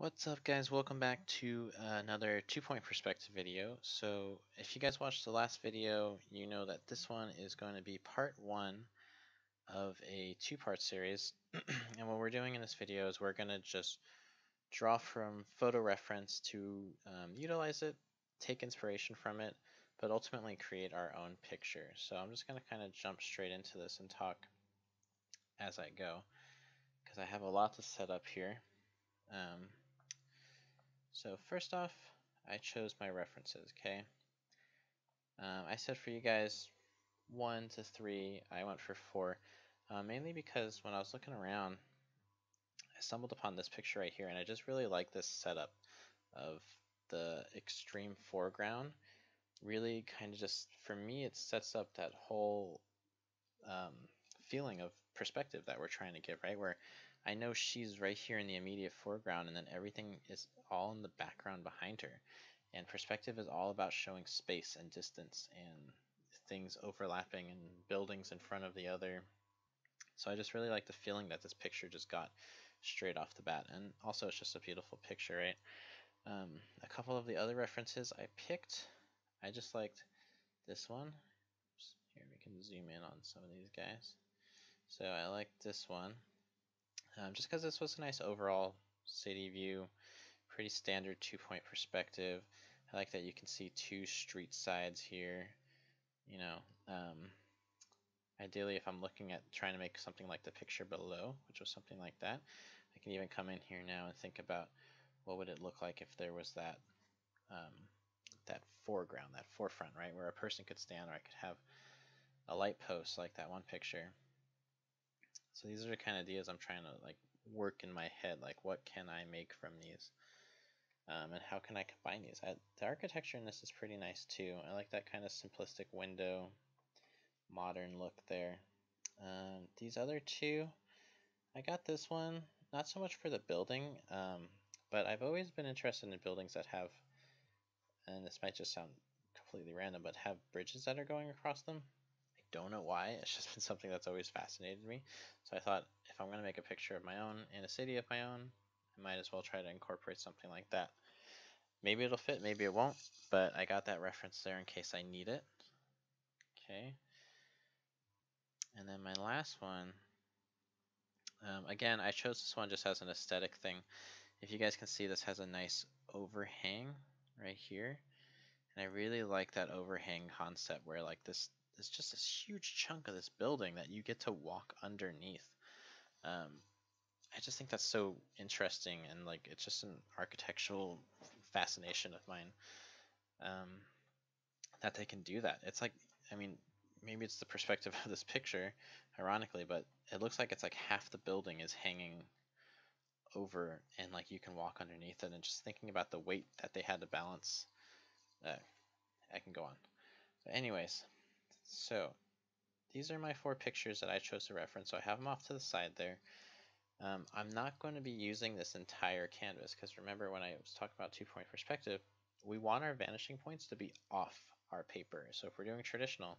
What's up guys, welcome back to another two-point perspective video. So if you guys watched the last video, you know that this one is going to be part one of a two-part series. and what we're doing in this video is we're going to just draw from photo reference to um, utilize it, take inspiration from it, but ultimately create our own picture. So I'm just going to kind of jump straight into this and talk as I go because I have a lot to set up here. Um, so first off, I chose my references, okay? Um, I said for you guys one to three, I went for four, uh, mainly because when I was looking around, I stumbled upon this picture right here, and I just really like this setup of the extreme foreground. Really kind of just, for me, it sets up that whole um, feeling of perspective that we're trying to give, right? Where I know she's right here in the immediate foreground and then everything is all in the background behind her. And perspective is all about showing space and distance and things overlapping and buildings in front of the other. So I just really like the feeling that this picture just got straight off the bat. And also it's just a beautiful picture, right? Um, a couple of the other references I picked, I just liked this one. Here we can zoom in on some of these guys. So I like this one um, just because this was a nice overall city view, pretty standard two-point perspective. I like that you can see two street sides here. You know, um, ideally if I'm looking at trying to make something like the picture below, which was something like that, I can even come in here now and think about what would it look like if there was that um, that foreground, that forefront, right, where a person could stand or I could have a light post like that one picture so these are the kind of ideas I'm trying to like work in my head, like what can I make from these? Um, and how can I combine these? I, the architecture in this is pretty nice too. I like that kind of simplistic window, modern look there. Um, these other two, I got this one, not so much for the building, um, but I've always been interested in buildings that have, and this might just sound completely random, but have bridges that are going across them don't know why. It's just been something that's always fascinated me. So I thought if I'm going to make a picture of my own in a city of my own, I might as well try to incorporate something like that. Maybe it'll fit, maybe it won't, but I got that reference there in case I need it. Okay. And then my last one, um, again, I chose this one just as an aesthetic thing. If you guys can see, this has a nice overhang right here. And I really like that overhang concept where like this there's just this huge chunk of this building that you get to walk underneath. Um, I just think that's so interesting and like it's just an architectural fascination of mine um, that they can do that. It's like, I mean, maybe it's the perspective of this picture, ironically, but it looks like it's like half the building is hanging over and like you can walk underneath it and just thinking about the weight that they had to balance. Uh, I can go on. But anyways, so these are my four pictures that I chose to reference. So I have them off to the side there. Um, I'm not going to be using this entire canvas because remember when I was talking about two-point perspective, we want our vanishing points to be off our paper. So if we're doing traditional,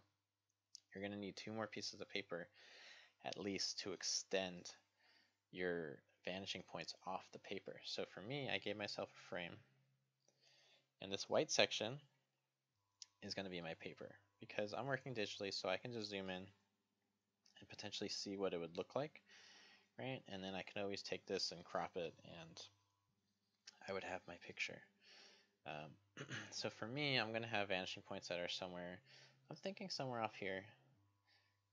you're going to need two more pieces of paper at least to extend your vanishing points off the paper. So for me, I gave myself a frame. And this white section is going to be my paper because I'm working digitally so I can just zoom in and potentially see what it would look like right? And then I can always take this and crop it and I would have my picture. Um, so for me I'm gonna have vanishing points that are somewhere I'm thinking somewhere off here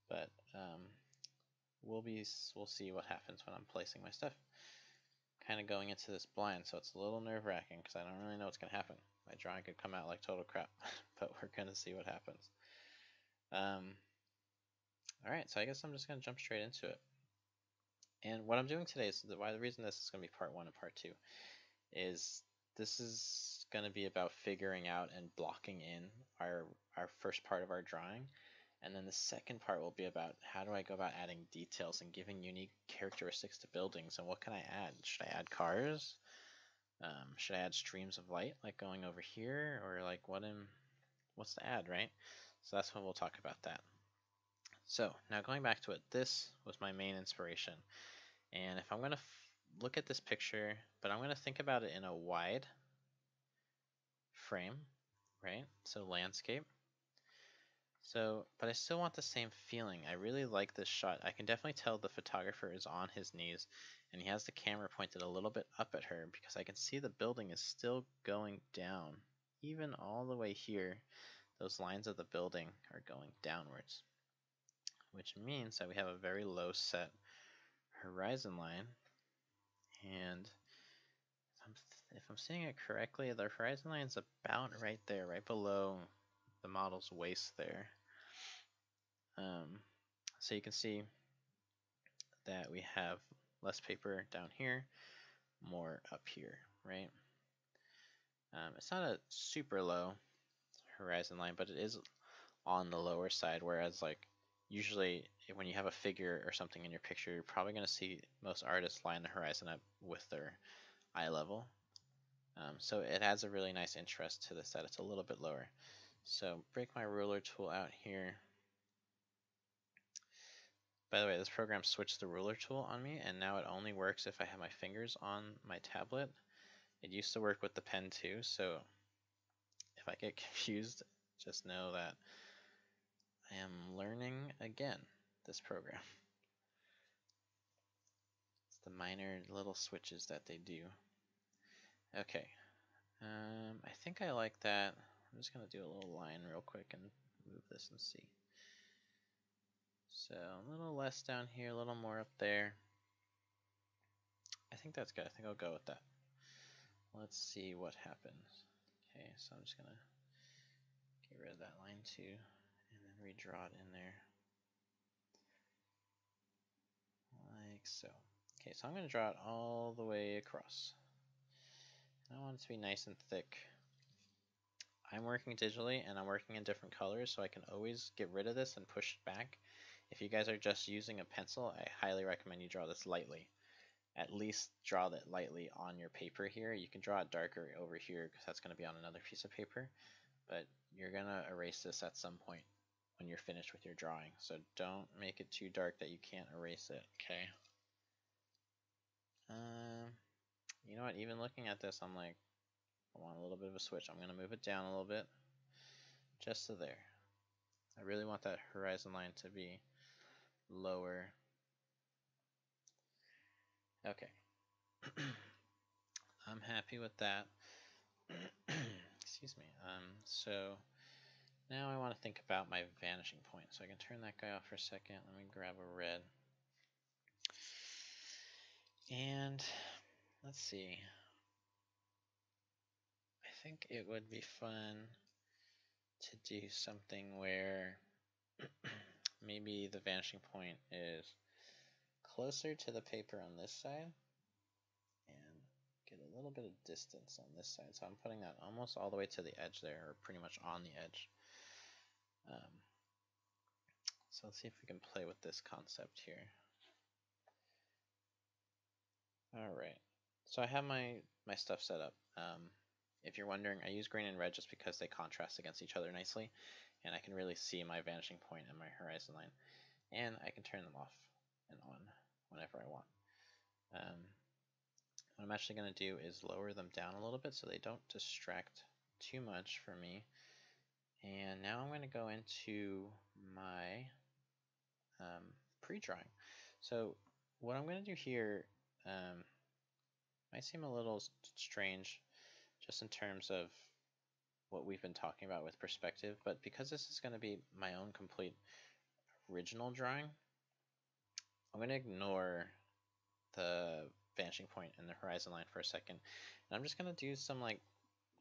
but um, we'll be we'll see what happens when I'm placing my stuff. Kind of going into this blind so it's a little nerve-wracking because I don't really know what's gonna happen. My drawing could come out like total crap but we're gonna see what happens um, all right, so I guess I'm just going to jump straight into it. And what I'm doing today is the, why the reason this is going to be part one and part two is this is going to be about figuring out and blocking in our our first part of our drawing. And then the second part will be about how do I go about adding details and giving unique characteristics to buildings and what can I add? Should I add cars? Um, should I add streams of light like going over here or like what am what's the add, right? So that's when we'll talk about that. So now going back to it, this was my main inspiration. And if I'm going to look at this picture, but I'm going to think about it in a wide frame, right? So landscape. So, but I still want the same feeling. I really like this shot. I can definitely tell the photographer is on his knees and he has the camera pointed a little bit up at her because I can see the building is still going down. Even all the way here, those lines of the building are going downwards, which means that we have a very low set horizon line. And if I'm, if I'm seeing it correctly, the horizon line is about right there, right below the model's waist there. Um, so you can see that we have less paper down here, more up here, right? Um, it's not a super low horizon line, but it is on the lower side, whereas like usually when you have a figure or something in your picture, you're probably going to see most artists line the horizon up with their eye level. Um, so it adds a really nice interest to this that it's a little bit lower. So break my ruler tool out here. By the way, this program switched the ruler tool on me, and now it only works if I have my fingers on my tablet. It used to work with the pen too, so if I get confused, just know that I am learning again this program. It's the minor little switches that they do. Okay, um, I think I like that. I'm just going to do a little line real quick and move this and see. So a little less down here, a little more up there. I think that's good. I think I'll go with that. Let's see what happens. Okay, so I'm just to get rid of that line too and then redraw it in there. Like so. Okay, so I'm to draw it all the way across. I want it to be nice and thick. I'm working digitally and I'm working in different colors so I can always get rid of this and push it back. If you guys are just using a pencil, I highly recommend you draw this lightly. At least draw that lightly on your paper here. You can draw it darker over here because that's going to be on another piece of paper, but you're going to erase this at some point when you're finished with your drawing. So don't make it too dark that you can't erase it, okay? Um, you know what, even looking at this, I'm like, I want a little bit of a switch. I'm going to move it down a little bit, just to there. I really want that horizon line to be lower. Okay. I'm happy with that. Excuse me. Um, so now I want to think about my vanishing point. So I can turn that guy off for a second. Let me grab a red. And let's see. I think it would be fun to do something where maybe the vanishing point is closer to the paper on this side and get a little bit of distance on this side. So I'm putting that almost all the way to the edge there, or pretty much on the edge. Um, so let's see if we can play with this concept here. All right, so I have my, my stuff set up. Um, if you're wondering, I use green and red just because they contrast against each other nicely, and I can really see my vanishing point and my horizon line. And I can turn them off and on whenever I want. Um, what I'm actually going to do is lower them down a little bit so they don't distract too much for me. And now I'm going to go into my um, pre-drawing. So what I'm going to do here um, might seem a little strange just in terms of what we've been talking about with perspective, but because this is going to be my own complete original drawing, I'm going to ignore the vanishing point and the horizon line for a second, and I'm just going to do some like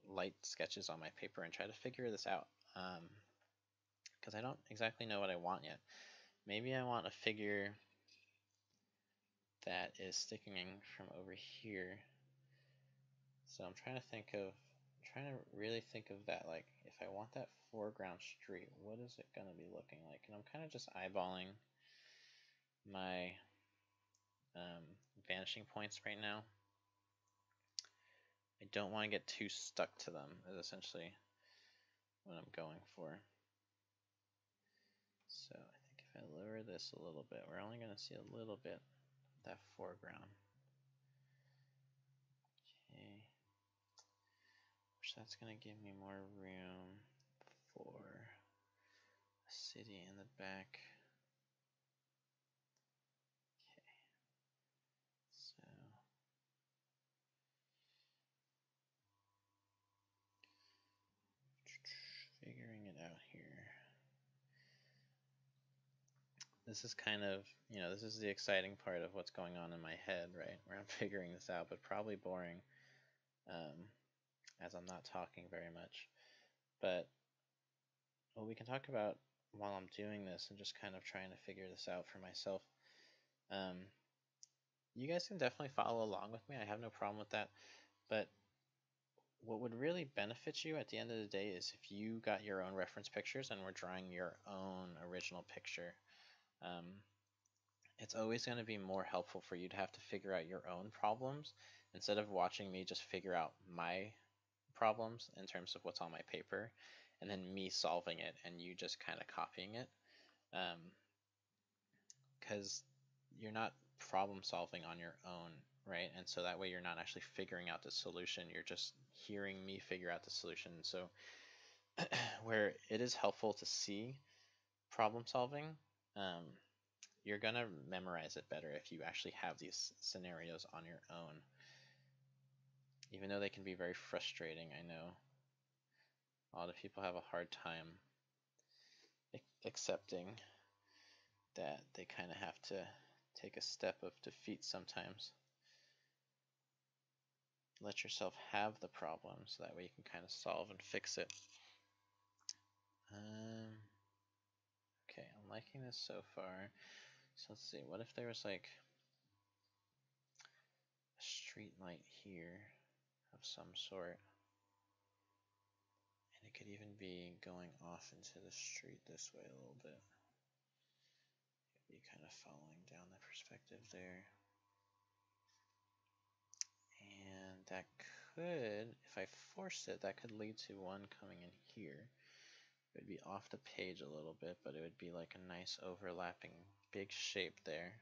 light sketches on my paper and try to figure this out, because um, I don't exactly know what I want yet. Maybe I want a figure that is sticking from over here. So I'm trying to think of trying to really think of that, like, if I want that foreground street, what is it going to be looking like? And I'm kind of just eyeballing my um, vanishing points right now. I don't want to get too stuck to them is essentially what I'm going for. So I think if I lower this a little bit, we're only going to see a little bit of that foreground. Okay. Which that's going to give me more room for a city in the back. This is kind of, you know, this is the exciting part of what's going on in my head, right? Where I'm figuring this out, but probably boring um, as I'm not talking very much. But what we can talk about while I'm doing this and just kind of trying to figure this out for myself. Um, you guys can definitely follow along with me. I have no problem with that. But what would really benefit you at the end of the day is if you got your own reference pictures and were drawing your own original picture. Um, it's always going to be more helpful for you to have to figure out your own problems instead of watching me just figure out my problems in terms of what's on my paper and then me solving it and you just kind of copying it. Because um, you're not problem solving on your own, right? And so that way you're not actually figuring out the solution, you're just hearing me figure out the solution. So, where it is helpful to see problem solving, um, you're going to memorize it better if you actually have these scenarios on your own. Even though they can be very frustrating, I know a lot of people have a hard time accepting that they kind of have to take a step of defeat sometimes. Let yourself have the problem so that way you can kind of solve and fix it. Um, I'm liking this so far. So let's see, what if there was like a street light here of some sort? And it could even be going off into the street this way a little bit. You'd be kind of following down the perspective there. And that could, if I force it, that could lead to one coming in here. It would be off the page a little bit, but it would be like a nice overlapping big shape there.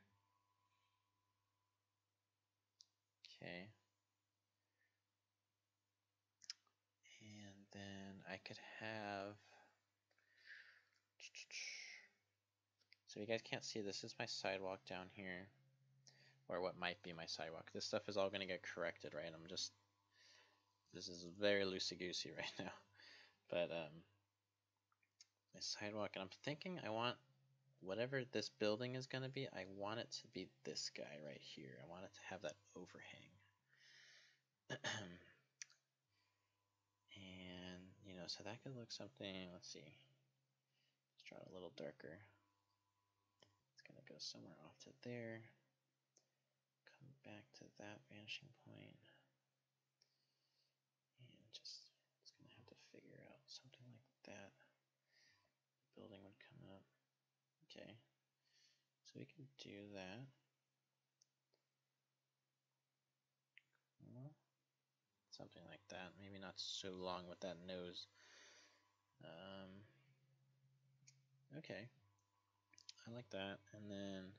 Okay. And then I could have, so you guys can't see, this is my sidewalk down here, or what might be my sidewalk. This stuff is all going to get corrected, right? I'm just, this is very loosey-goosey right now. But, um, my sidewalk, and I'm thinking I want whatever this building is going to be, I want it to be this guy right here. I want it to have that overhang. and, you know, so that could look something, let's see. Let's draw it a little darker. It's going to go somewhere off to there. Come back to that vanishing point. And just, it's going to have to figure out something like that. The building would come up. Okay, so we can do that. Something like that. Maybe not so long with that nose. Um, okay, I like that. And then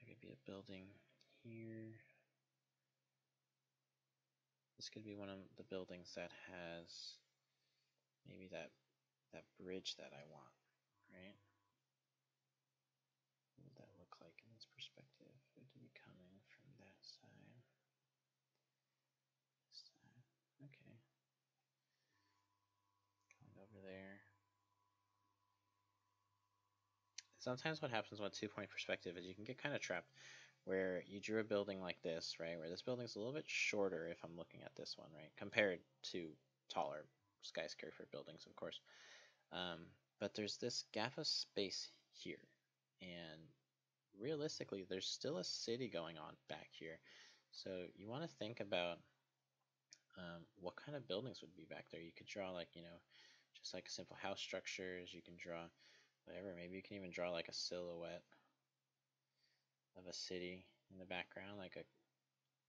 there could be a building here. This could be one of the buildings that has maybe that that bridge that I want, right? What would that look like in this perspective? Would it be coming from that side? This side. Okay. Coming over there. Sometimes what happens with two-point perspective is you can get kind of trapped where you drew a building like this, right? Where this building's a little bit shorter if I'm looking at this one, right? Compared to taller skyscraper buildings, of course. Um, but there's this gap of space here, and realistically, there's still a city going on back here. So you want to think about um, what kind of buildings would be back there. You could draw like, you know, just like simple house structures. You can draw whatever. Maybe you can even draw like a silhouette of a city in the background, like a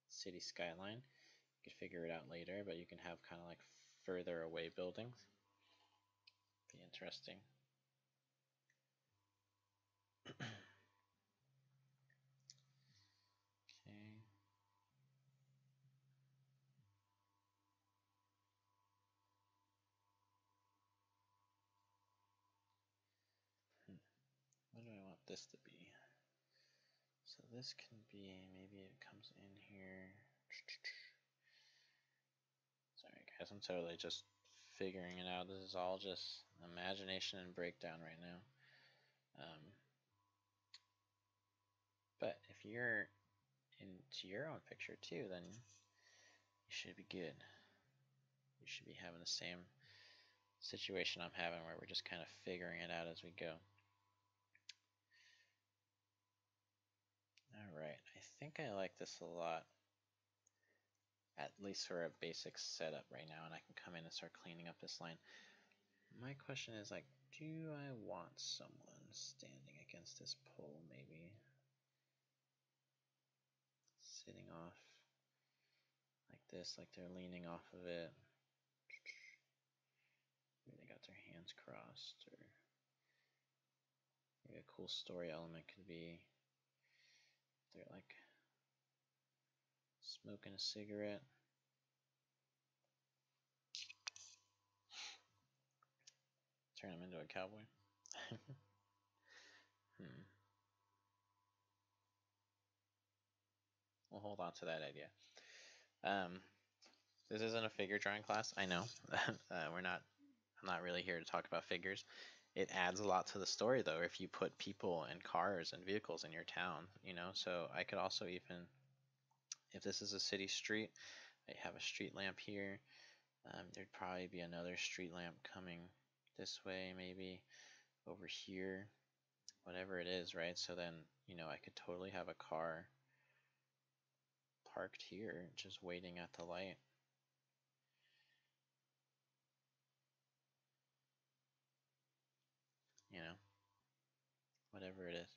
city skyline. You could figure it out later, but you can have kind of like further away buildings. Be interesting. this to be? So this can be, maybe it comes in here. Sorry guys, I'm totally just figuring it out. This is all just imagination and breakdown right now. Um, but if you're into your own picture too, then you should be good. You should be having the same situation I'm having where we're just kind of figuring it out as we go. Alright, I think I like this a lot. At least for a basic setup right now, and I can come in and start cleaning up this line. My question is like, do I want someone standing against this pole maybe? Sitting off like this, like they're leaning off of it. Maybe they got their hands crossed, or maybe a cool story element could be they're like smoking a cigarette. Turn him into a cowboy. hmm. We'll hold on to that idea. Um, this isn't a figure drawing class, I know. uh, we're not I'm not really here to talk about figures. It adds a lot to the story though if you put people and cars and vehicles in your town, you know. So I could also even, if this is a city street, I have a street lamp here. Um, there'd probably be another street lamp coming this way, maybe over here, whatever it is, right? So then, you know, I could totally have a car parked here, just waiting at the light. You know, whatever it is.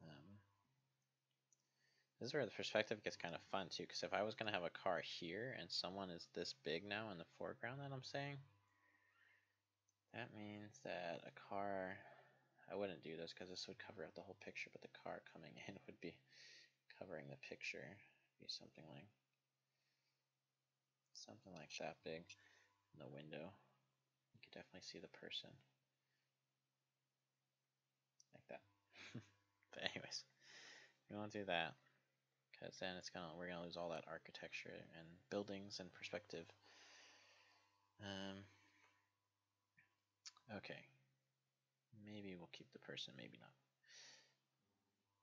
Um, this is where the perspective gets kind of fun too, because if I was going to have a car here and someone is this big now in the foreground that I'm saying, that means that a car, I wouldn't do this because this would cover up the whole picture, but the car coming in would be covering the picture. Be something like, something like that big in the window could definitely see the person. Like that. but anyways, we won't do that. Because then it's gonna we're gonna lose all that architecture and buildings and perspective. Um Okay. Maybe we'll keep the person, maybe not.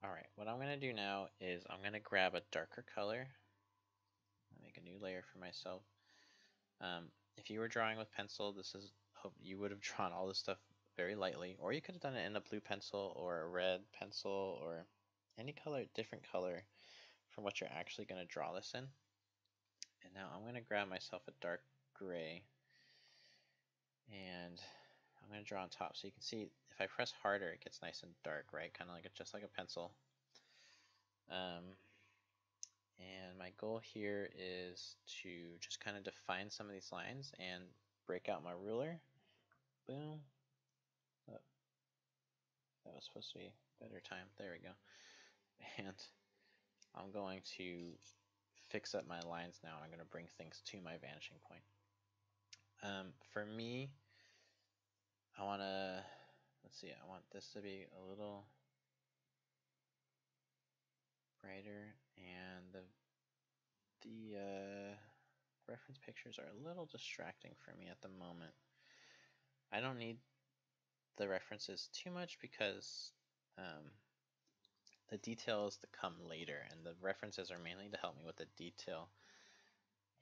Alright, what I'm going to do now is I'm going to grab a darker color. I make a new layer for myself. Um, if you were drawing with pencil, this is you would have drawn all this stuff very lightly, or you could have done it in a blue pencil or a red pencil or any color, different color from what you're actually going to draw this in. And now I'm going to grab myself a dark gray and I'm going to draw on top. So you can see if I press harder, it gets nice and dark, right? Kind of like a, just like a pencil. Um, and my goal here is to just kind of define some of these lines and break out my ruler Boom. Oh, that was supposed to be better time. There we go. And I'm going to fix up my lines now. I'm going to bring things to my vanishing point. Um, for me, I want to, let's see, I want this to be a little brighter and the, the uh, reference pictures are a little distracting for me at the moment. I don't need the references too much because um, the details to come later and the references are mainly to help me with the detail.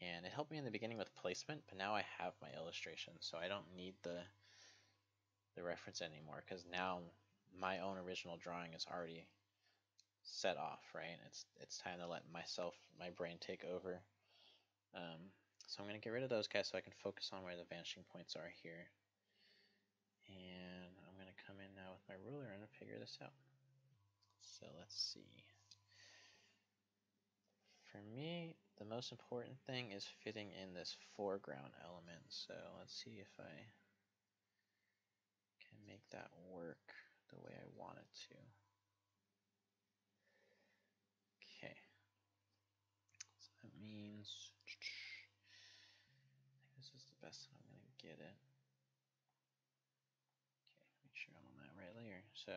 And it helped me in the beginning with placement but now I have my illustration so I don't need the the reference anymore because now my own original drawing is already set off right? It's it's time to let myself my brain take over. Um, so I'm going to get rid of those guys so I can focus on where the vanishing points are here and I'm going to come in now with my ruler and figure this out. So let's see. For me, the most important thing is fitting in this foreground element. So let's see if I can make that work the way I want it to. Okay. So that means this is the best I'm going to get it. So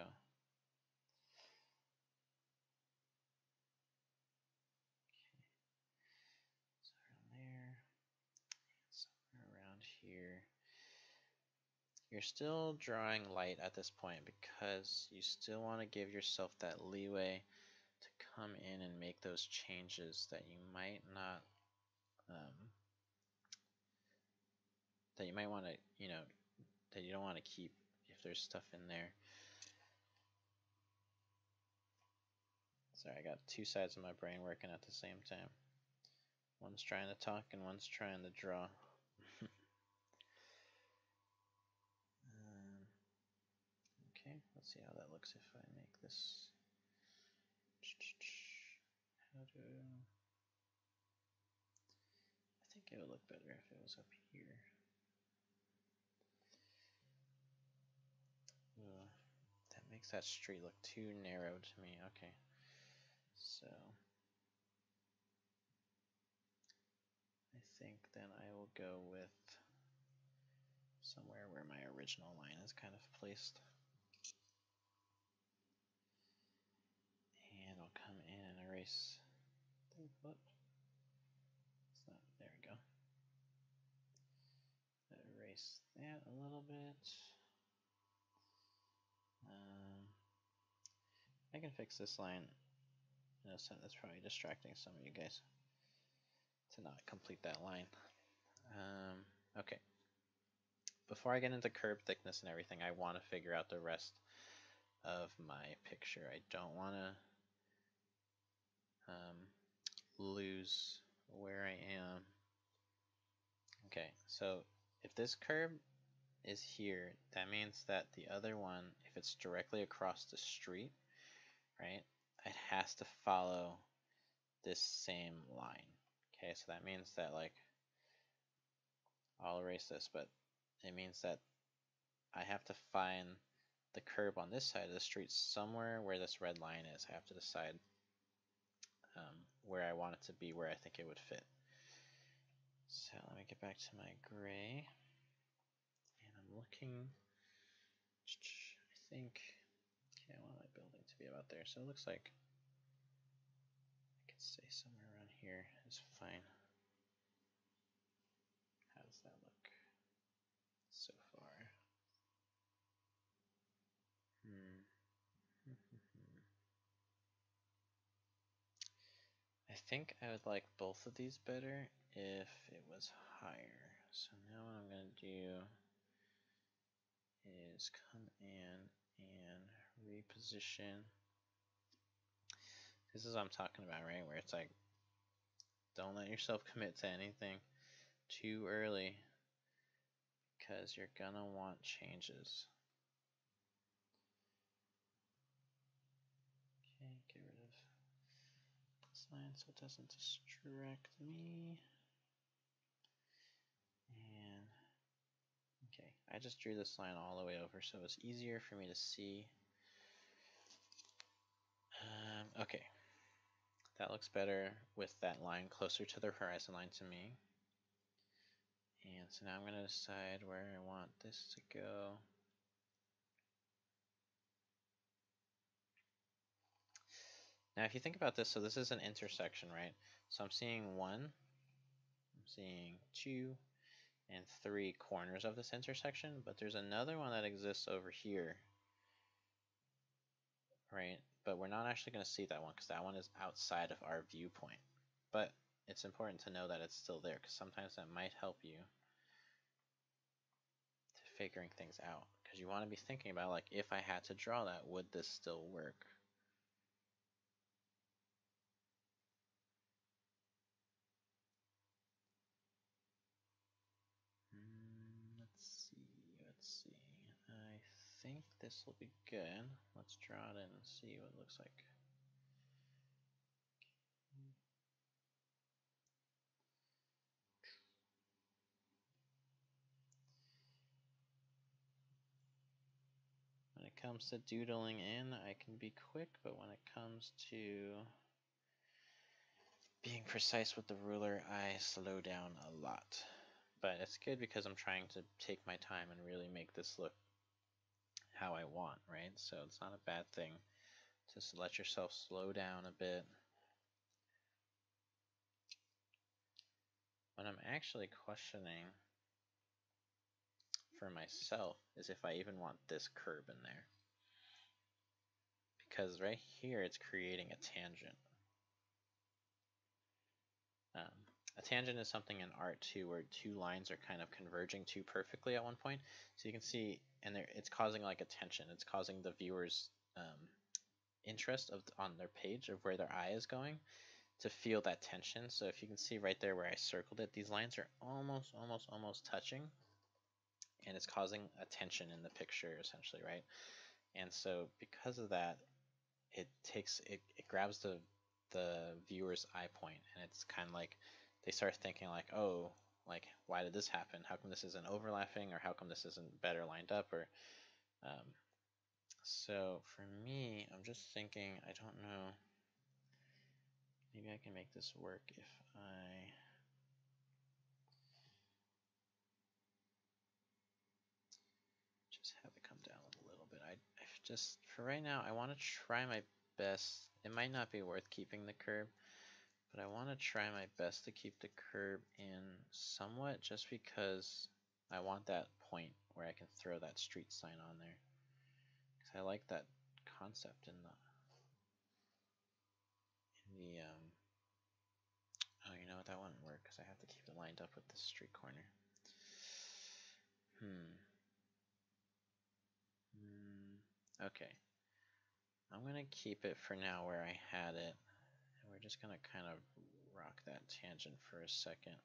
there, somewhere around here. You're still drawing light at this point because you still want to give yourself that leeway to come in and make those changes that you might not, um, that you might want to, you know, that you don't want to keep if there's stuff in there. Sorry, I got two sides of my brain working at the same time. One's trying to talk and one's trying to draw. um, okay, let's see how that looks if I make this. How do I think it would look better if it was up here. Ugh, that makes that street look too narrow to me. Okay, so. I think then I will go with somewhere where my original line is kind of placed. And I'll come in and erase, what? It's not, there we go. Erase that a little bit. Um, I can fix this line a that's probably distracting some of you guys to not complete that line. Um, okay. Before I get into curb thickness and everything, I want to figure out the rest of my picture. I don't want to um, lose where I am. Okay, so if this curb is here, that means that the other one, if it's directly across the street, right, it has to follow this same line. Okay, so that means that like, I'll erase this, but it means that I have to find the curb on this side of the street somewhere where this red line is. I have to decide um, where I want it to be, where I think it would fit. So let me get back to my gray. And I'm looking, I think, okay, I want my building to about there. So it looks like I could say somewhere around here is fine. How does that look so far? Hmm. I think I would like both of these better if it was higher. So now what I'm going to do is come in and reposition. This is what I'm talking about, right? Where it's like don't let yourself commit to anything too early because you're gonna want changes. Okay, get rid of this line so it doesn't distract me. And okay, I just drew this line all the way over so it's easier for me to see. Um, okay, that looks better with that line closer to the horizon line to me. And so now I'm going to decide where I want this to go. Now if you think about this, so this is an intersection, right? So I'm seeing one, I'm seeing two, and three corners of this intersection, but there's another one that exists over here, right? But we're not actually going to see that one because that one is outside of our viewpoint. But it's important to know that it's still there because sometimes that might help you to figuring things out because you want to be thinking about like if I had to draw that would this still work hmm, let's see let's see I think this will be good. Let's draw it in and see what it looks like. When it comes to doodling in, I can be quick, but when it comes to being precise with the ruler, I slow down a lot. But it's good because I'm trying to take my time and really make this look how I want, right? So it's not a bad thing. Just let yourself slow down a bit. What I'm actually questioning for myself is if I even want this curb in there. Because right here it's creating a tangent. Um, a tangent is something in art too where two lines are kind of converging too perfectly at one point. So you can see, and it's causing like a tension. It's causing the viewer's um, interest of on their page of where their eye is going to feel that tension. So if you can see right there where I circled it, these lines are almost, almost, almost touching. And it's causing a tension in the picture essentially, right? And so because of that, it takes it, it grabs the the viewer's eye point and it's kind of like they start thinking like, oh, like why did this happen? How come this isn't overlapping, or how come this isn't better lined up, or um, so for me, I'm just thinking. I don't know. Maybe I can make this work if I. Just have it come down a little bit. I, I just, for right now, I want to try my best. It might not be worth keeping the curb, but I want to try my best to keep the curb in somewhat just because I want that point where I can throw that street sign on there. Because I like that concept in the in the um oh you know what that wouldn't work because I have to keep it lined up with the street corner. Hmm. Hmm. Okay. I'm gonna keep it for now where I had it just going to kind of rock that tangent for a second.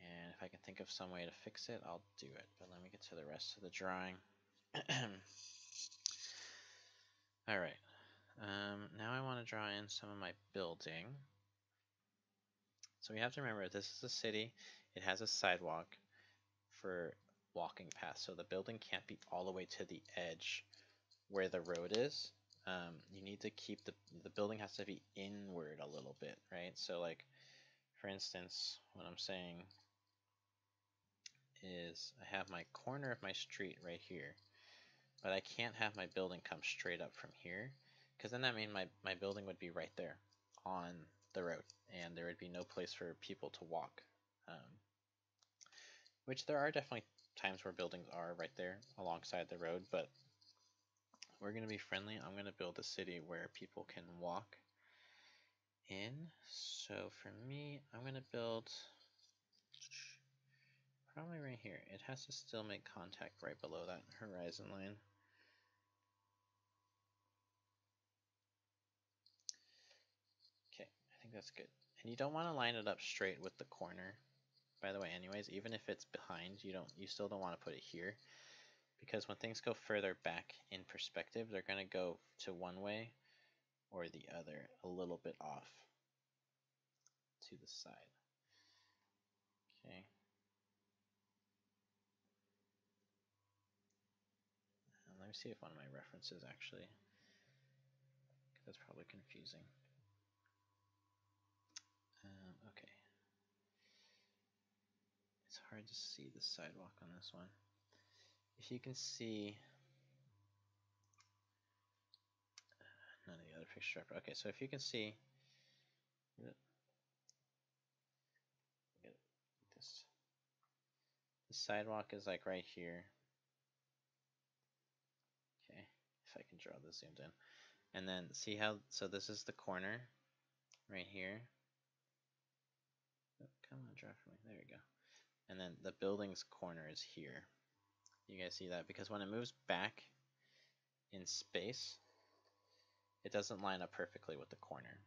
And if I can think of some way to fix it, I'll do it. But let me get to the rest of the drawing. All right. Um, now I want to draw in some of my building. So we have to remember this is a city. It has a sidewalk for walking past. So the building can't be all the way to the edge where the road is um, you need to keep the, the building has to be inward a little bit, right? So like, for instance, what I'm saying is I have my corner of my street right here, but I can't have my building come straight up from here because then that means my, my building would be right there on the road and there would be no place for people to walk. Um, which there are definitely times where buildings are right there alongside the road, but we're going to be friendly. I'm going to build a city where people can walk in. So for me, I'm going to build probably right here. It has to still make contact right below that horizon line. Okay, I think that's good. And you don't want to line it up straight with the corner. By the way, anyways, even if it's behind, you don't you still don't want to put it here because when things go further back in perspective, they're going to go to one way or the other, a little bit off to the side. Okay. And let me see if one of my references actually, that's probably confusing. Um, okay. It's hard to see the sidewalk on this one if you can see none of the other picture okay so if you can see this the sidewalk is like right here. Okay if I can draw this zoomed in. And then see how so this is the corner right here. Oh, come on draw for me. There we go. And then the building's corner is here you guys see that? Because when it moves back in space, it doesn't line up perfectly with the corner.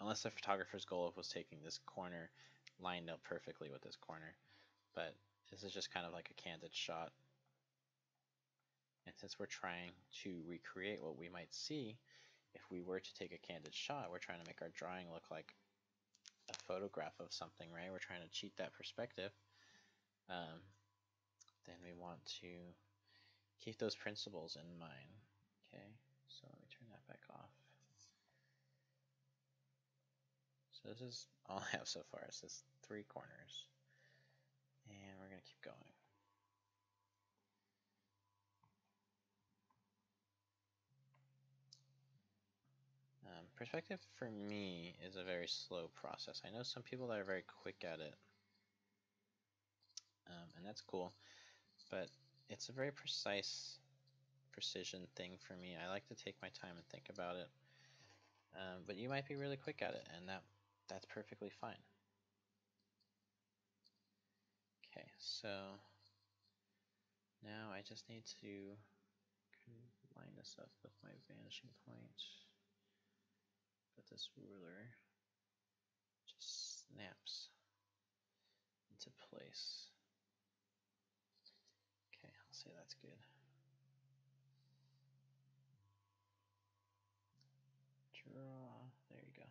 Unless the photographer's goal was taking this corner lined up perfectly with this corner. But this is just kind of like a candid shot. And since we're trying to recreate what we might see, if we were to take a candid shot, we're trying to make our drawing look like a photograph of something, right? We're trying to cheat that perspective. Um, then we want to keep those principles in mind. Okay, so let me turn that back off. So this is all I have so far. It says three corners. And we're going to keep going. Um, perspective for me is a very slow process. I know some people that are very quick at it, um, and that's cool but it's a very precise precision thing for me. I like to take my time and think about it. Um, but you might be really quick at it, and that that's perfectly fine. Okay, so now I just need to line this up with my vanishing point. But this ruler just snaps into place. I'll say that's good. Draw, there you go.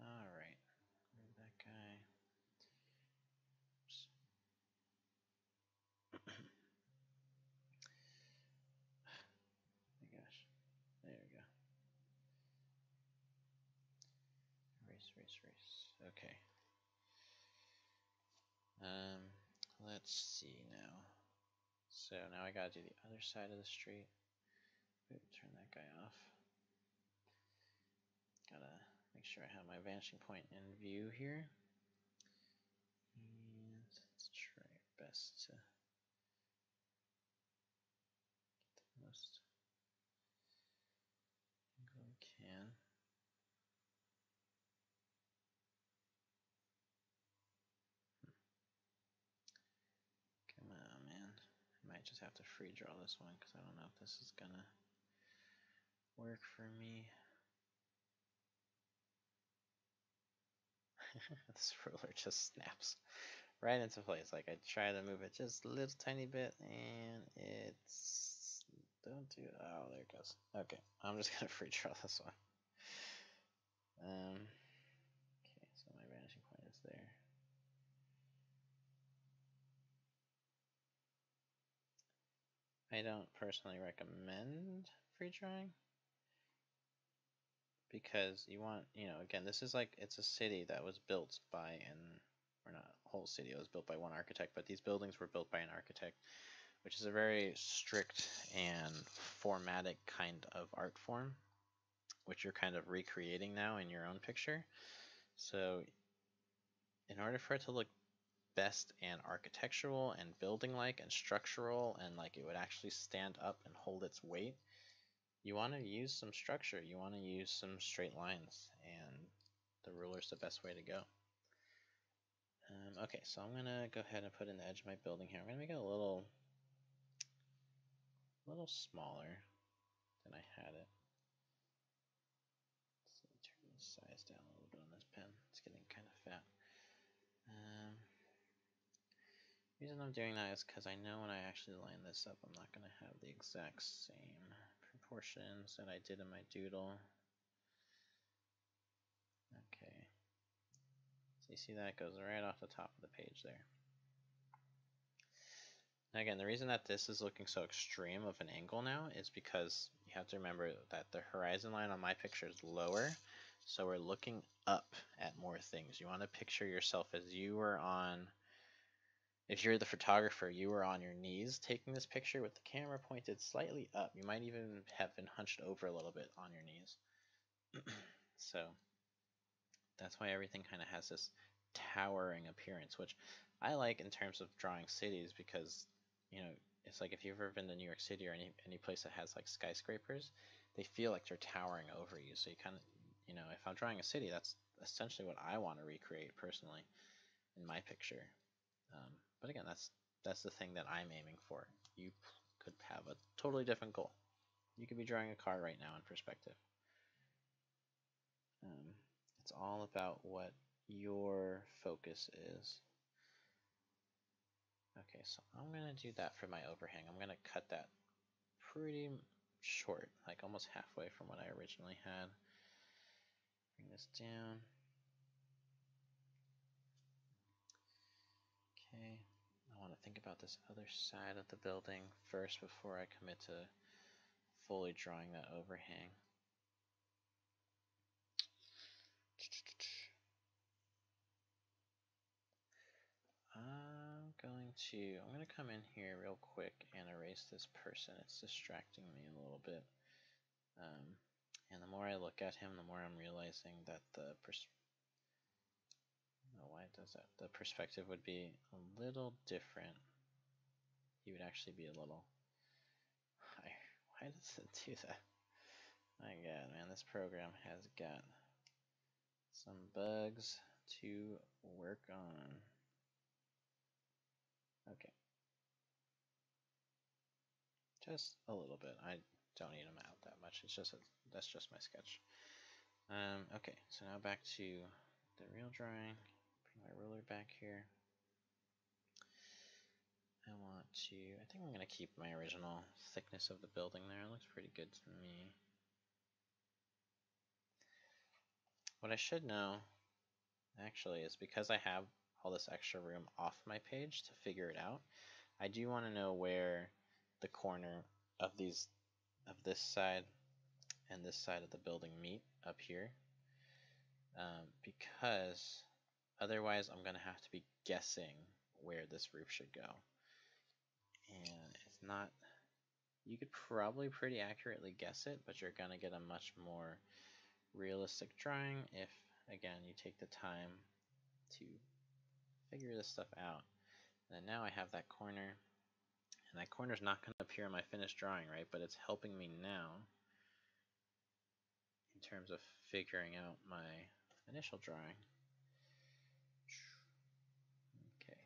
Alright, that guy. My gosh, there we go. Race, race, race. Okay. Um, let's see now. So now I gotta do the other side of the street. Turn that guy off. Gotta make sure I have my vanishing point in view here. And let's try best to get the most angle we can. Come on, man. I might just have to free draw this one because I don't know if this is gonna work for me. this ruler just snaps right into place. Like I try to move it just a little tiny bit and it's don't do oh there it goes. Okay, I'm just gonna free draw this one. Um okay, so my vanishing point is there. I don't personally recommend free drawing because you want, you know, again, this is like it's a city that was built by an or not whole city, it was built by one architect, but these buildings were built by an architect, which is a very strict and formatic kind of art form, which you're kind of recreating now in your own picture. So in order for it to look best and architectural and building like and structural and like it would actually stand up and hold its weight, you want to use some structure. You want to use some straight lines and the ruler is the best way to go. Um, okay, so I'm to go ahead and put in the edge of my building here. I'm to make it a little, a little smaller than I had it. Let's turn the size down a little bit on this pen. It's getting kind of fat. Um, reason I'm doing that is because I know when I actually line this up, I'm not going to have the exact same proportions that I did in my doodle. Okay. So you see that goes right off the top of the page there. Again, the reason that this is looking so extreme of an angle now is because you have to remember that the horizon line on my picture is lower. So we're looking up at more things. You want to picture yourself as you were on if you're the photographer, you were on your knees taking this picture with the camera pointed slightly up. You might even have been hunched over a little bit on your knees. so that's why everything kind of has this towering appearance, which I like in terms of drawing cities because, you know, it's like if you've ever been to New York City or any, any place that has like skyscrapers, they feel like they're towering over you. So you kind of, you know, if I'm drawing a city, that's essentially what I want to recreate personally in my picture. Um, but again, that's that's the thing that I'm aiming for. You could have a totally different goal. You could be drawing a car right now in perspective. Um, it's all about what your focus is. Okay, so I'm going to do that for my overhang. I'm going to cut that pretty short, like almost halfway from what I originally had. Bring this down. Okay, want to think about this other side of the building first before I commit to fully drawing that overhang. I'm going to, I'm going to come in here real quick and erase this person. It's distracting me a little bit. Um, and the more I look at him, the more I'm realizing that the pers- oh, why does that? The perspective would be a little different. He would actually be a little higher. Why does it do that? My god, man, this program has got some bugs to work on. Okay. Just a little bit. I don't need them out that much. It's just a, that's just my sketch. Um, okay, so now back to the real drawing. My ruler back here. I want to, I think I'm going to keep my original thickness of the building there. It looks pretty good to me. What I should know, actually, is because I have all this extra room off my page to figure it out, I do want to know where the corner of these of this side and this side of the building meet up here um, because otherwise I'm gonna have to be guessing where this roof should go and it's not you could probably pretty accurately guess it but you're gonna get a much more realistic drawing if again you take the time to figure this stuff out and now I have that corner and that corner is not going to appear in my finished drawing, right? But it's helping me now in terms of figuring out my initial drawing. Okay.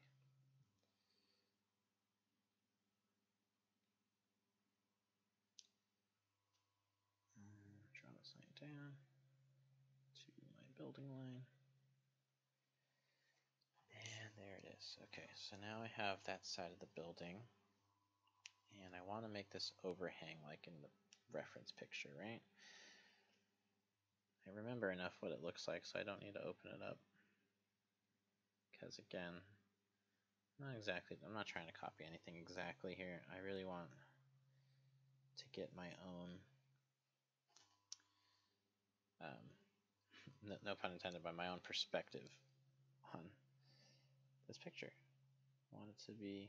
Draw this line down to my building line. And there it is. Okay, so now I have that side of the building and I want to make this overhang like in the reference picture, right? I remember enough what it looks like so I don't need to open it up. Because again, not exactly, I'm not trying to copy anything exactly here. I really want to get my own, um, no, no pun intended, by my own perspective on this picture. I want it to be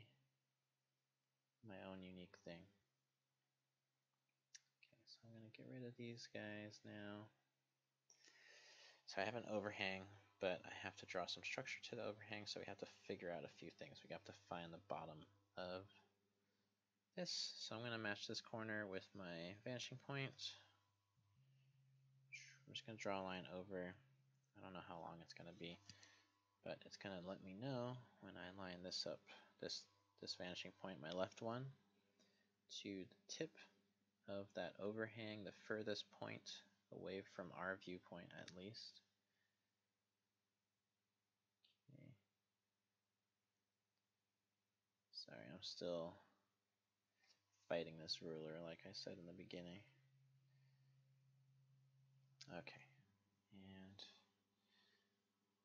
my own unique thing. Okay, so I'm going to get rid of these guys now. So I have an overhang, but I have to draw some structure to the overhang, so we have to figure out a few things. We have to find the bottom of this. So I'm going to match this corner with my vanishing point. I'm just going to draw a line over. I don't know how long it's going to be, but it's going to let me know when I line this up, this this vanishing point, my left one, to the tip of that overhang, the furthest point away from our viewpoint at least. Okay. Sorry, I'm still fighting this ruler like I said in the beginning. Okay, and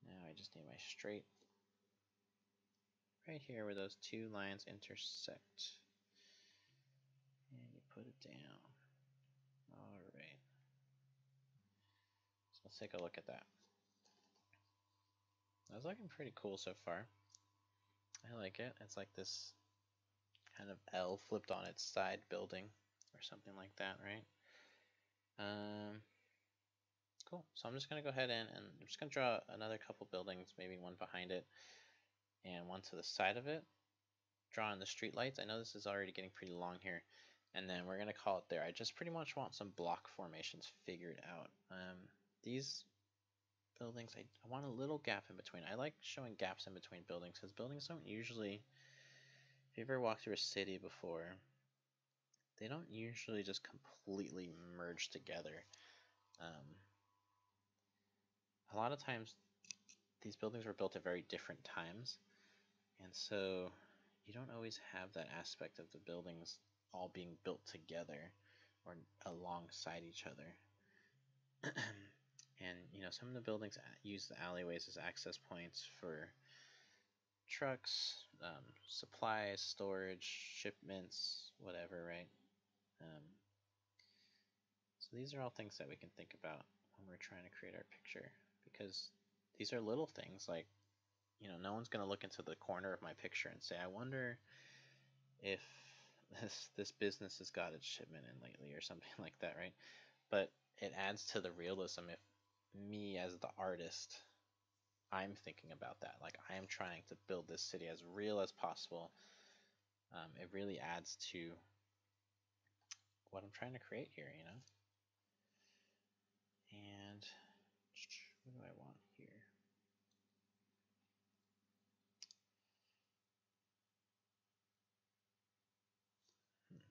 now I just need my straight right here where those two lines intersect. And you put it down. Alright. So let's take a look at that. That's looking pretty cool so far. I like it. It's like this kind of L flipped on its side building or something like that, right? Um, cool. So I'm just going to go ahead and, and I'm just going to draw another couple buildings, maybe one behind it and one to the side of it. Drawing the street lights. I know this is already getting pretty long here. And then we're going to call it there. I just pretty much want some block formations figured out. Um, these buildings, I, I want a little gap in between. I like showing gaps in between buildings because buildings don't usually, if you've ever walked through a city before, they don't usually just completely merge together. Um, a lot of times these buildings were built at very different times and so you don't always have that aspect of the buildings all being built together or alongside each other. and you know, some of the buildings use the alleyways as access points for trucks, um, supplies, storage, shipments, whatever, right? Um, so these are all things that we can think about when we're trying to create our picture because these are little things like you know, no one's going to look into the corner of my picture and say, I wonder if this this business has got its shipment in lately or something like that, right? but it adds to the realism if me as the artist I'm thinking about that. Like I am trying to build this city as real as possible. Um, it really adds to what I'm trying to create here, you know. And what do I want here? Hmm.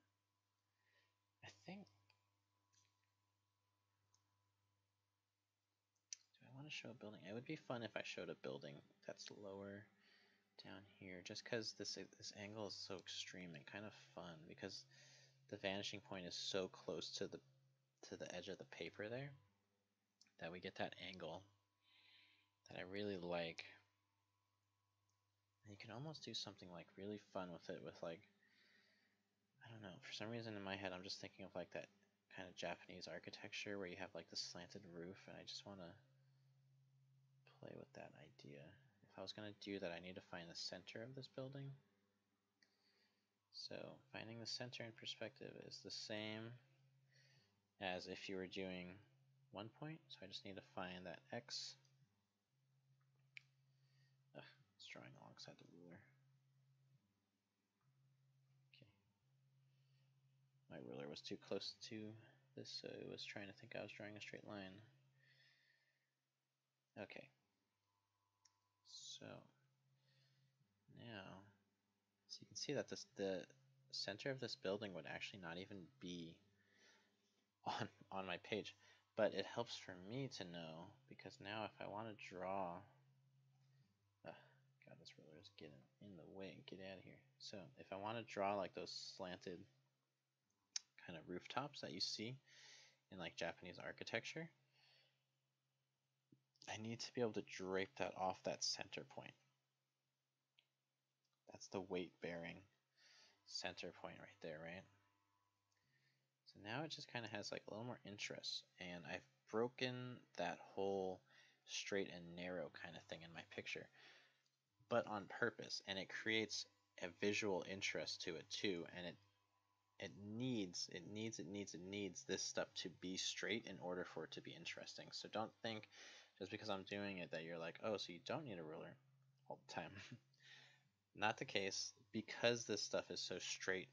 I think Do I want to show a building. It would be fun if I showed a building that's lower down here, just because this this angle is so extreme and kind of fun because the vanishing point is so close to the to the edge of the paper there that we get that angle that I really like. And you can almost do something like really fun with it with like I don't know, for some reason in my head I'm just thinking of like that kind of Japanese architecture where you have like the slanted roof and I just want to play with that idea. If I was going to do that, I need to find the center of this building. So finding the center in perspective is the same as if you were doing one point. So I just need to find that x. Ugh, it's drawing alongside the ruler. Okay. My ruler was too close to this, so it was trying to think I was drawing a straight line. Okay, so now, so you can see that this the center of this building would actually not even be on on my page, but it helps for me to know because now if I want to draw, uh, God, this ruler is getting in the way. Get out of here. So if I want to draw like those slanted kind of rooftops that you see in like Japanese architecture, I need to be able to drape that off that center point. That's the weight bearing center point right there, right? So now it just kind of has like a little more interest and I've broken that whole straight and narrow kind of thing in my picture, but on purpose and it creates a visual interest to it too and it it needs it needs it needs it needs this stuff to be straight in order for it to be interesting so don't think just because I'm doing it that you're like, oh, so you don't need a ruler all the time. Not the case. Because this stuff is so straight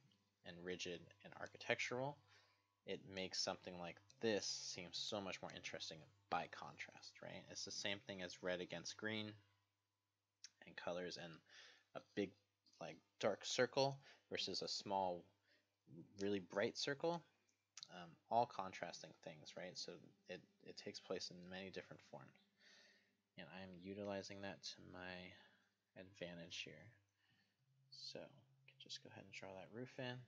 and rigid and architectural, it makes something like this seem so much more interesting by contrast, right? It's the same thing as red against green and colors and a big like dark circle versus a small really bright circle um, all contrasting things, right? So it, it takes place in many different forms. And I'm utilizing that to my advantage here. So just go ahead and draw that roof in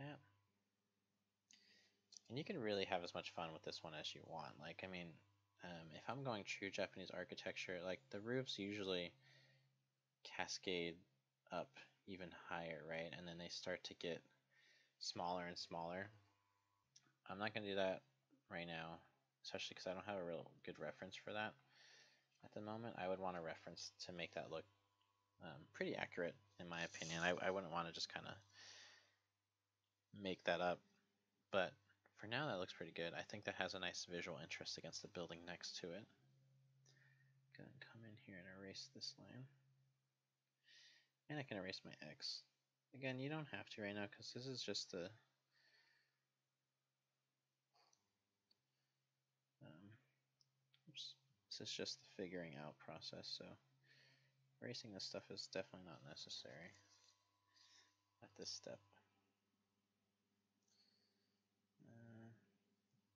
that. And you can really have as much fun with this one as you want. Like, I mean, um, if I'm going true Japanese architecture, like the roofs usually cascade up even higher, right? And then they start to get smaller and smaller. I'm not going to do that right now, especially because I don't have a real good reference for that at the moment. I would want a reference to make that look um, pretty accurate, in my opinion. I, I wouldn't want to just kind of make that up, but for now that looks pretty good. I think that has a nice visual interest against the building next to it. Go and come in here and erase this line. And I can erase my X. Again, you don't have to right now because this is just the um, oops, this is just the figuring out process. So erasing this stuff is definitely not necessary at this step. Uh,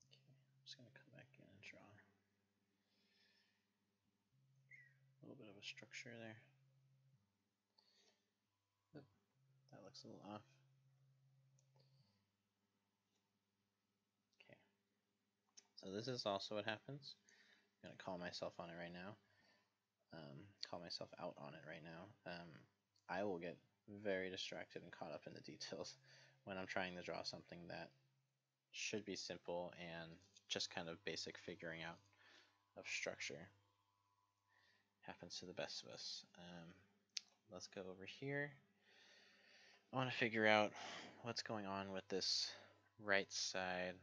okay, I'm just going to come back in and draw a little bit of a structure there. That looks a little off. Okay. So this is also what happens. I'm going to call myself on it right now. Um, call myself out on it right now. Um, I will get very distracted and caught up in the details when I'm trying to draw something that should be simple and just kind of basic figuring out of structure. Happens to the best of us. Um, let's go over here. I want to figure out what's going on with this right side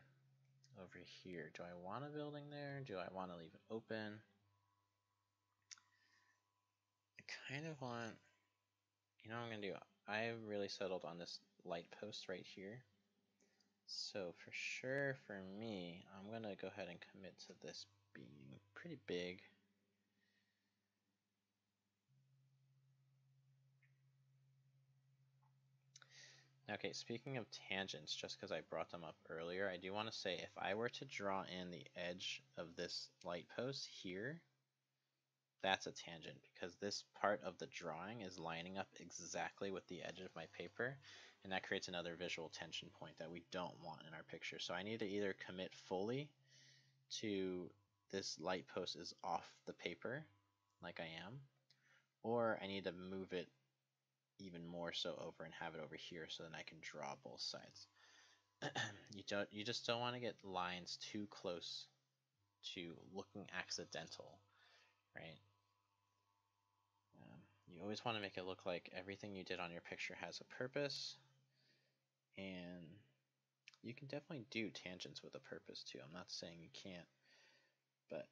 over here. Do I want a building there? Do I want to leave it open? I kind of want, you know what I'm going to do? I really settled on this light post right here. So for sure for me, I'm going to go ahead and commit to this being pretty big. Okay, speaking of tangents, just because I brought them up earlier, I do want to say if I were to draw in the edge of this light post here, that's a tangent because this part of the drawing is lining up exactly with the edge of my paper and that creates another visual tension point that we don't want in our picture. So I need to either commit fully to this light post is off the paper like I am or I need to move it even more so over and have it over here so then I can draw both sides. you don't you just don't want to get lines too close to looking accidental, right? Um, you always want to make it look like everything you did on your picture has a purpose and you can definitely do tangents with a purpose too. I'm not saying you can't, but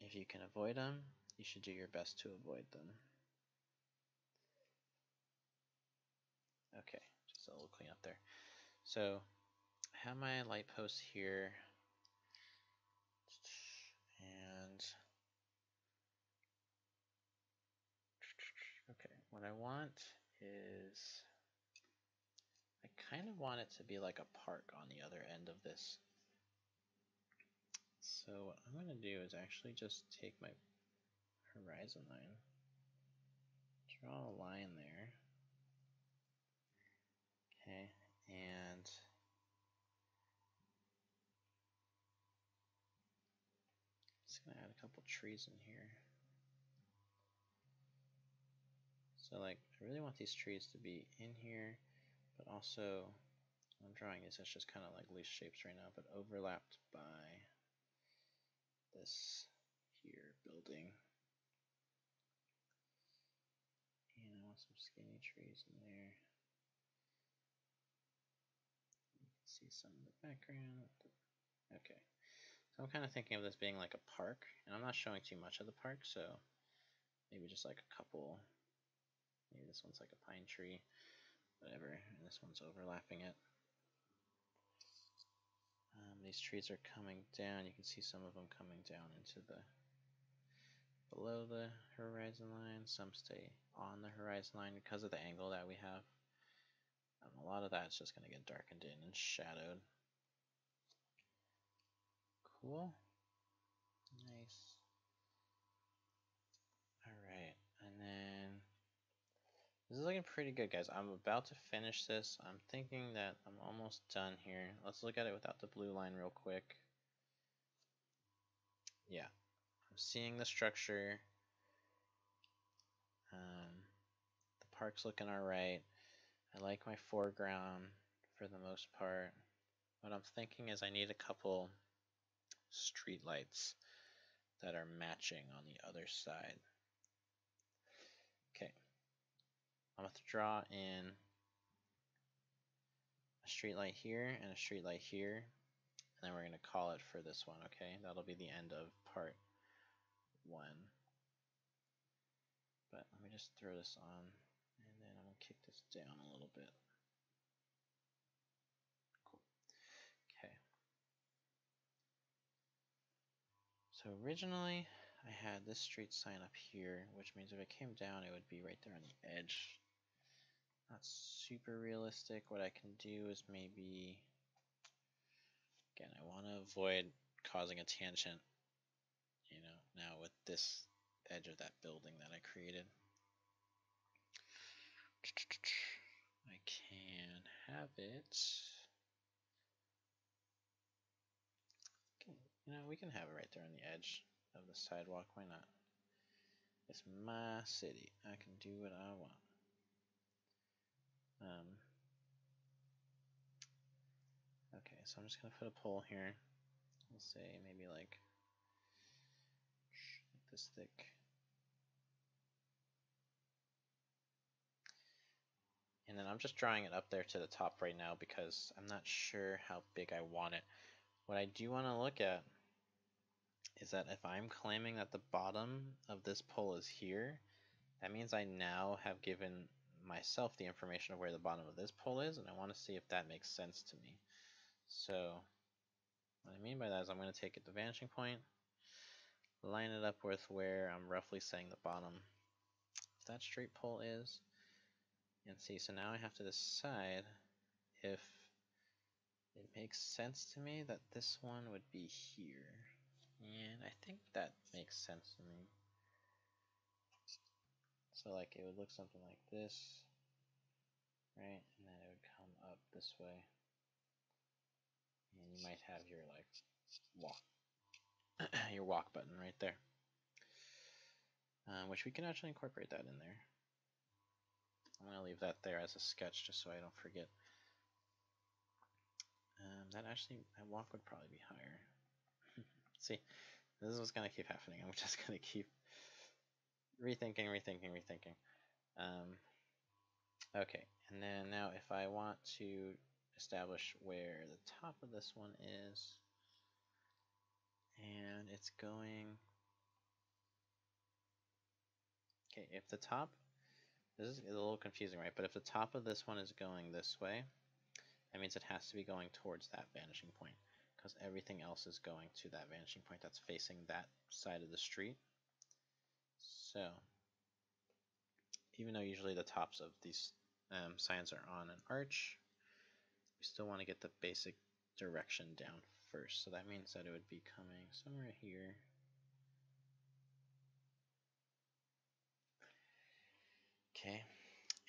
if you can avoid them, you should do your best to avoid them. Okay, just a little clean up there. So I have my light post here and okay, what I want is I kind of want it to be like a park on the other end of this. So what I'm going to do is actually just take my horizon line, draw a line there. Okay, and just gonna add a couple trees in here. So like, I really want these trees to be in here, but also, I'm drawing these as just kind of like loose shapes right now, but overlapped by this here building. And I want some skinny trees in there. see some of the background. Okay, so I'm kind of thinking of this being like a park, and I'm not showing too much of the park, so maybe just like a couple, maybe this one's like a pine tree, whatever, and this one's overlapping it. Um, these trees are coming down, you can see some of them coming down into the below the horizon line, some stay on the horizon line because of the angle that we have. Um, a lot of that's just going to get darkened in and shadowed. Cool. Nice. Alright, and then this is looking pretty good, guys. I'm about to finish this. I'm thinking that I'm almost done here. Let's look at it without the blue line real quick. Yeah, I'm seeing the structure. Um, the park's looking alright. I like my foreground for the most part. What I'm thinking is I need a couple street lights that are matching on the other side. Okay, I'm going to draw in a street light here and a street light here, and then we're going to call it for this one, okay? That'll be the end of part one. But let me just throw this on down a little bit. Okay. So originally I had this street sign up here, which means if it came down, it would be right there on the edge. Not super realistic. What I can do is maybe, again, I want to avoid causing a tangent, you know, now with this edge of that building that I created. I can have it. You know, we can have it right there on the edge of the sidewalk. Why not? It's my city. I can do what I want. Um, okay, so I'm just going to put a pole here. We'll say maybe like, like this thick. And then I'm just drawing it up there to the top right now because I'm not sure how big I want it. What I do want to look at is that if I'm claiming that the bottom of this pole is here, that means I now have given myself the information of where the bottom of this pole is, and I want to see if that makes sense to me. So what I mean by that is I'm going to take it the vanishing point, line it up with where I'm roughly saying the bottom of that straight pole is, and see, so now I have to decide if it makes sense to me that this one would be here. And I think that makes sense to me. So like it would look something like this, right? And then it would come up this way. And you might have your like walk, your walk button right there. Um, which we can actually incorporate that in there. I'm going to leave that there as a sketch just so I don't forget. Um, that actually, that walk would probably be higher. See, this is what's going to keep happening. I'm just going to keep rethinking, rethinking, rethinking. Um, okay, and then now if I want to establish where the top of this one is, and it's going, okay, if the top, this is a little confusing, right? But if the top of this one is going this way, that means it has to be going towards that vanishing point because everything else is going to that vanishing point that's facing that side of the street. So, even though usually the tops of these um, signs are on an arch, we still want to get the basic direction down first. So that means that it would be coming somewhere here. Okay,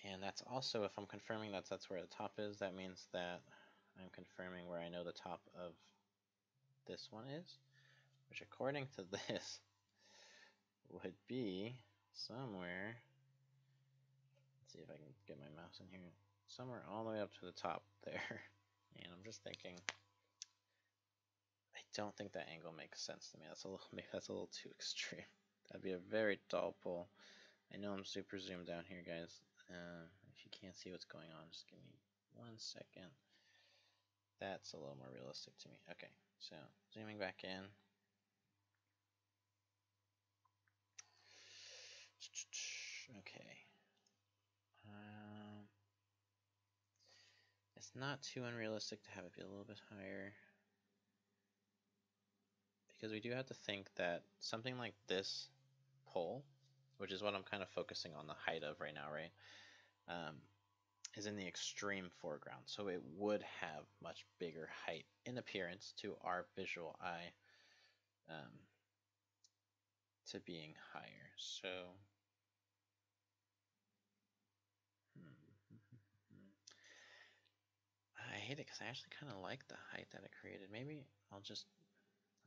and that's also, if I'm confirming that that's where the top is, that means that I'm confirming where I know the top of this one is, which according to this would be somewhere, let's see if I can get my mouse in here, somewhere all the way up to the top there. And I'm just thinking, I don't think that angle makes sense to me. That's a little, maybe that's a little too extreme. That'd be a very tall pole. I know I'm super zoomed down here, guys. Uh, if you can't see what's going on, just give me one second. That's a little more realistic to me. Okay, so zooming back in. Okay. Um, it's not too unrealistic to have it be a little bit higher. Because we do have to think that something like this pole, which is what I'm kind of focusing on the height of right now, right? Um, is in the extreme foreground. So it would have much bigger height in appearance to our visual eye um, to being higher. So I hate it because I actually kind of like the height that it created. Maybe I'll just,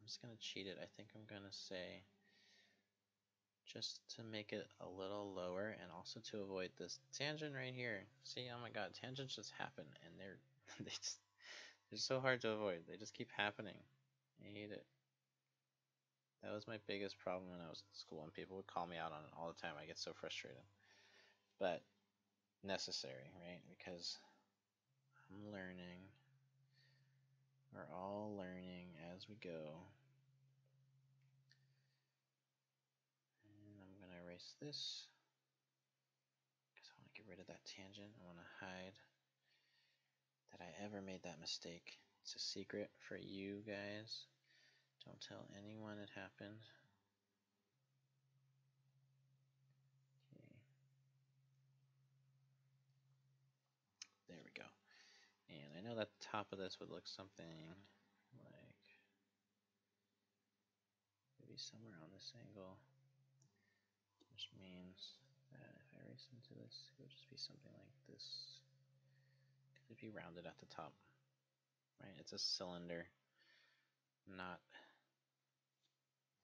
I'm just going to cheat it. I think I'm going to say, just to make it a little lower and also to avoid this tangent right here. See, oh my god, tangents just happen and they're, they just, they're so hard to avoid. They just keep happening. I hate it. That was my biggest problem when I was in school and people would call me out on it all the time. I get so frustrated. But necessary, right? Because I'm learning. We're all learning as we go. And Erase this because I want to get rid of that tangent. I want to hide that I ever made that mistake. It's a secret for you guys. Don't tell anyone it happened. Okay. There we go. And I know that the top of this would look something like maybe somewhere on this angle, which means that if I race into this, it would just be something like this. It'd be rounded at the top, right? It's a cylinder, not,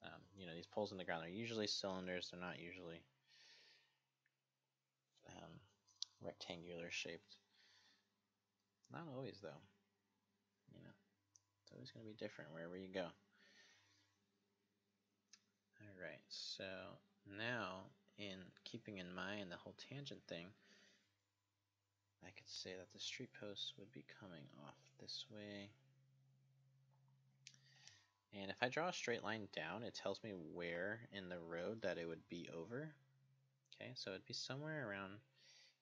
um, you know, these poles in the ground are usually cylinders. They're not usually um, rectangular shaped. Not always, though. You know, it's always going to be different wherever you go. Alright, so now, in keeping in mind the whole tangent thing, I could say that the street post would be coming off this way. And if I draw a straight line down, it tells me where in the road that it would be over. Okay, so it'd be somewhere around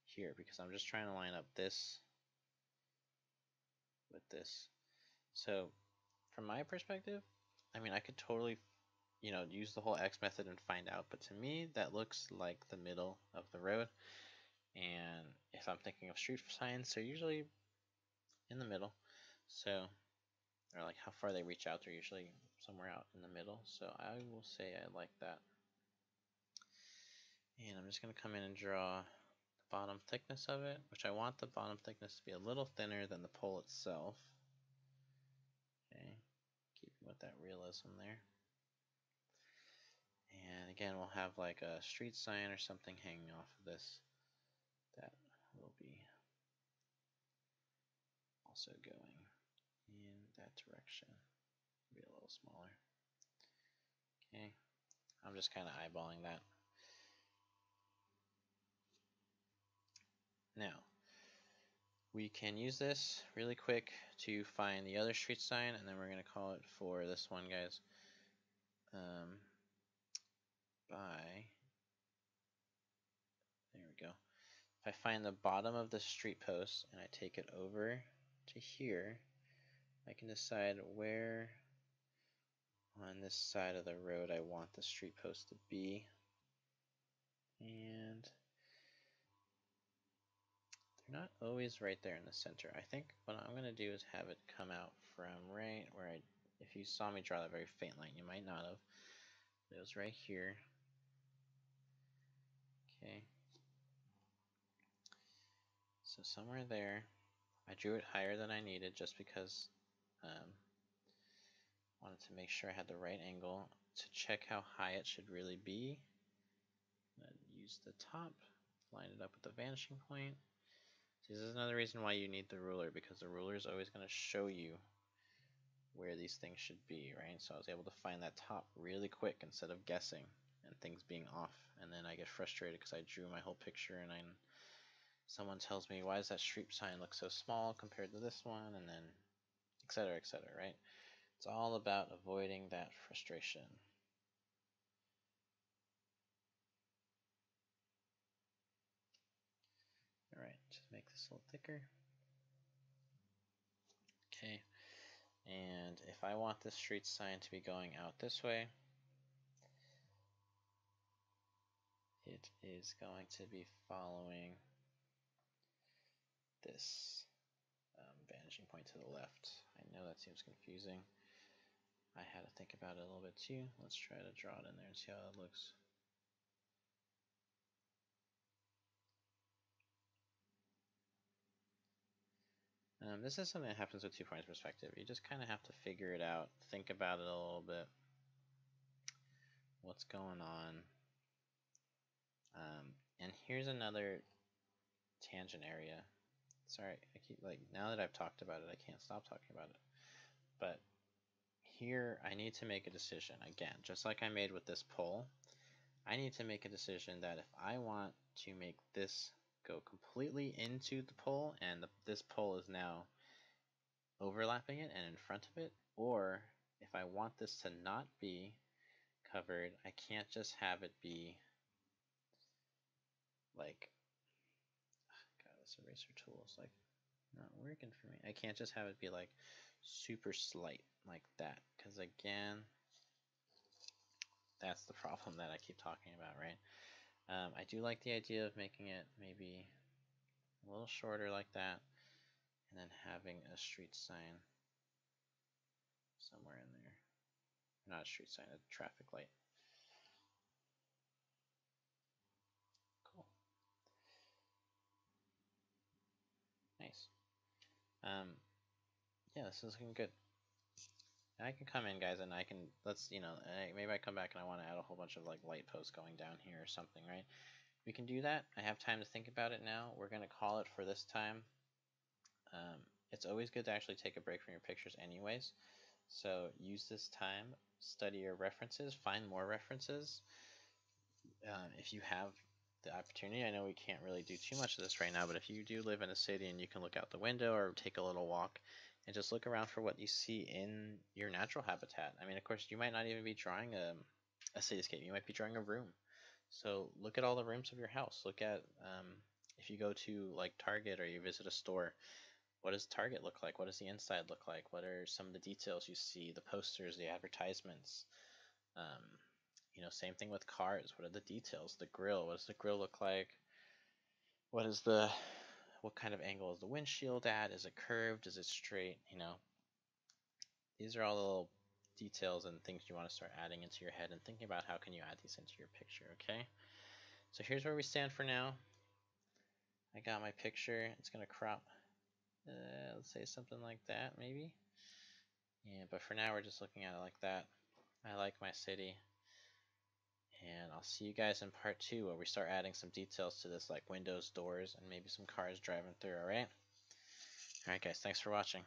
here because I'm just trying to line up this with this. So from my perspective, I mean, I could totally, you know, use the whole X method and find out, but to me, that looks like the middle of the road. And if I'm thinking of street signs, they're usually in the middle. So, or like how far they reach out, they're usually somewhere out in the middle. So I will say I like that. And I'm just going to come in and draw the bottom thickness of it, which I want the bottom thickness to be a little thinner than the pole itself. Okay, keeping with that realism there. And again, we'll have like a street sign or something hanging off of this that will be also going in that direction. Be a little smaller. Okay, I'm just kind of eyeballing that. Now, we can use this really quick to find the other street sign, and then we're going to call it for this one, guys, um, by, there we go. If I find the bottom of the street post and I take it over to here, I can decide where on this side of the road I want the street post to be. And they're not always right there in the center. I think what I'm going to do is have it come out from right where I, if you saw me draw that very faint line, you might not have. It was right here. Okay. So somewhere there, I drew it higher than I needed just because um, wanted to make sure I had the right angle to check how high it should really be. Then use the top, line it up with the vanishing point. This is another reason why you need the ruler because the ruler is always going to show you where these things should be, right? So I was able to find that top really quick instead of guessing and things being off. And then I get frustrated because I drew my whole picture and I, someone tells me, why does that street sign look so small compared to this one? And then etc. etc. right? It's all about avoiding that frustration. Alright, just make this a little thicker. Okay, and if I want this street sign to be going out this way, it is going to be following this um, vanishing point to the left. I know that seems confusing. I had to think about it a little bit too. Let's try to draw it in there and see how it looks. Um, this is something that happens with two points perspective. You just kind of have to figure it out, think about it a little bit. What's going on? Um, and here's another tangent area. Sorry, I keep like now that I've talked about it, I can't stop talking about it. But here I need to make a decision again, just like I made with this pole. I need to make a decision that if I want to make this go completely into the pole and the, this pole is now overlapping it and in front of it or if I want this to not be covered I can't just have it be like God this eraser tool is like not working for me I can't just have it be like super slight like that because again that's the problem that I keep talking about right um, I do like the idea of making it maybe a little shorter like that, and then having a street sign somewhere in there. Not a street sign, a traffic light. Cool. Nice. Um, yeah, this is looking good. I can come in, guys, and I can, let's, you know, maybe I come back and I want to add a whole bunch of, like, light posts going down here or something, right? We can do that. I have time to think about it now. We're going to call it for this time. Um, it's always good to actually take a break from your pictures anyways. So use this time, study your references, find more references. Um, if you have the opportunity. I know we can't really do too much of this right now, but if you do live in a city and you can look out the window or take a little walk and just look around for what you see in your natural habitat. I mean, of course, you might not even be drawing a, a cityscape. You might be drawing a room. So look at all the rooms of your house. Look at um, if you go to like Target or you visit a store, what does Target look like? What does the inside look like? What are some of the details you see? The posters, the advertisements. Um, you know, same thing with cars. What are the details? The grill. What does the grill look like? What is the what kind of angle is the windshield at? Is it curved? Is it straight? You know, these are all the little details and things you want to start adding into your head and thinking about how can you add these into your picture, okay? So here's where we stand for now. I got my picture. It's going to crop, uh, let's say something like that, maybe. Yeah, but for now we're just looking at it like that. I like my city. And I'll see you guys in part two where we start adding some details to this like windows, doors, and maybe some cars driving through, alright? Alright guys, thanks for watching.